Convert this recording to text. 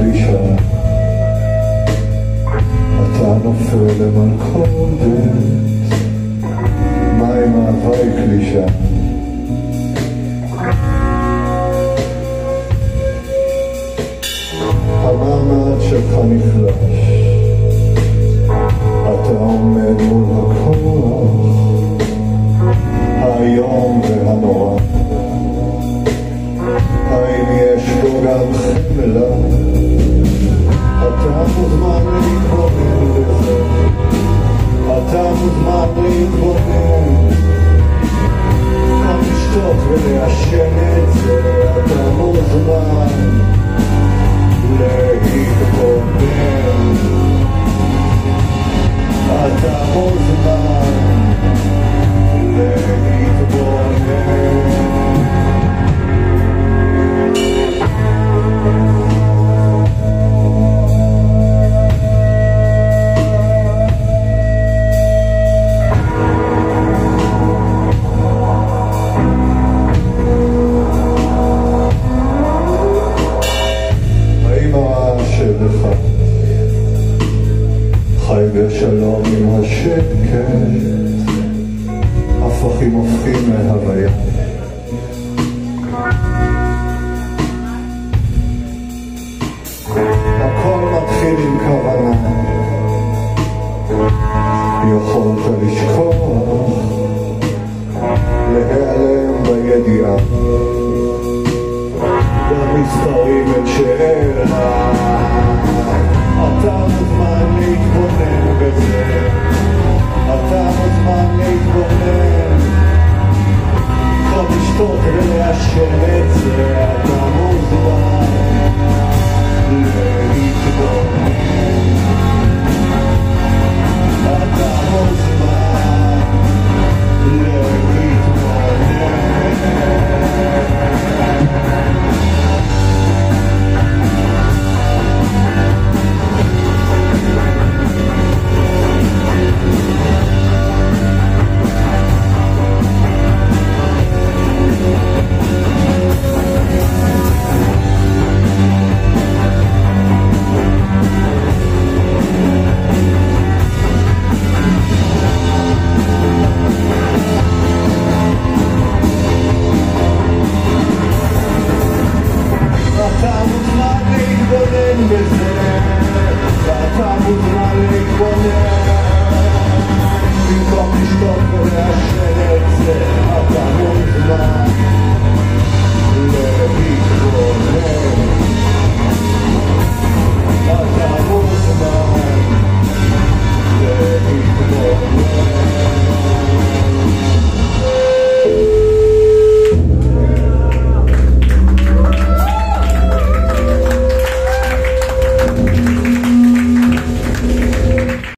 כפי אתה נופל למלכודת, מים אהבה היא קלישה. המעמד שלך נחלש, אתה עומד מול הכוח, האיום והנורא. האם יש בו גם חמלה? Yaşanır בשלום עם השקט, הפכים הופכים מהוויה. הכל מתחיל עם כוונה, יכולת לשכוח, להיעלם בידיעה, והמספרים הם שאלה.